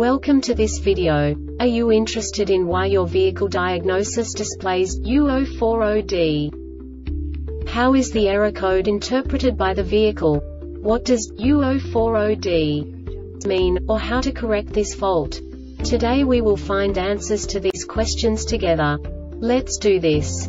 Welcome to this video. Are you interested in why your vehicle diagnosis displays U040D? How is the error code interpreted by the vehicle? What does U040D mean, or how to correct this fault? Today we will find answers to these questions together. Let's do this.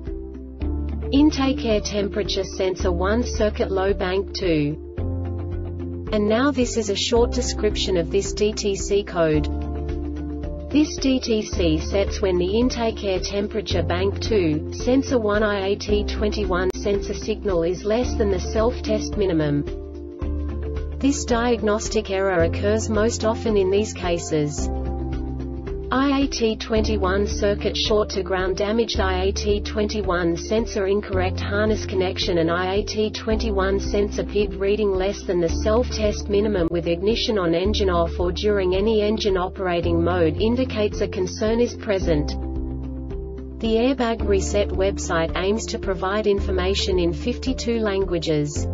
Intake air temperature sensor 1 circuit low bank 2. And now this is a short description of this DTC code. This DTC sets when the intake air temperature bank 2, sensor 1 IAT21 sensor signal is less than the self-test minimum. This diagnostic error occurs most often in these cases. IAT21 circuit short to ground damaged IAT21 sensor incorrect harness connection and IAT21 sensor PID reading less than the self-test minimum with ignition on engine off or during any engine operating mode indicates a concern is present. The Airbag Reset website aims to provide information in 52 languages.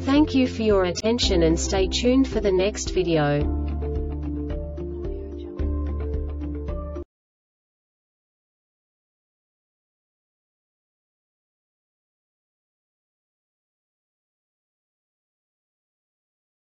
Thank you for your attention and stay tuned for the next video.